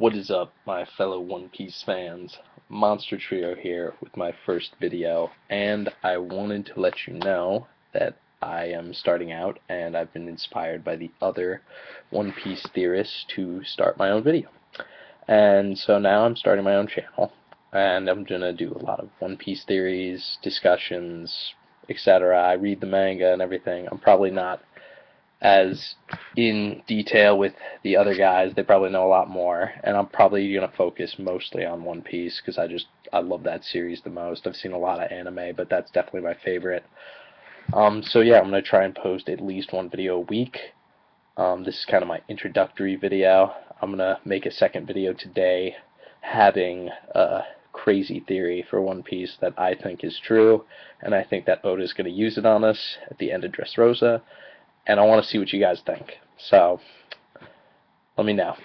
What is up, my fellow One Piece fans? Monster Trio here with my first video, and I wanted to let you know that I am starting out, and I've been inspired by the other One Piece theorists to start my own video. And so now I'm starting my own channel, and I'm gonna do a lot of One Piece theories, discussions, etc. I read the manga and everything. I'm probably not as in detail with the other guys. They probably know a lot more, and I'm probably gonna focus mostly on One Piece because I just I love that series the most. I've seen a lot of anime, but that's definitely my favorite. Um, so yeah, I'm gonna try and post at least one video a week. Um, this is kind of my introductory video. I'm gonna make a second video today, having a crazy theory for One Piece that I think is true, and I think that Oda is gonna use it on us at the end of Dressrosa and I want to see what you guys think. So, let me know.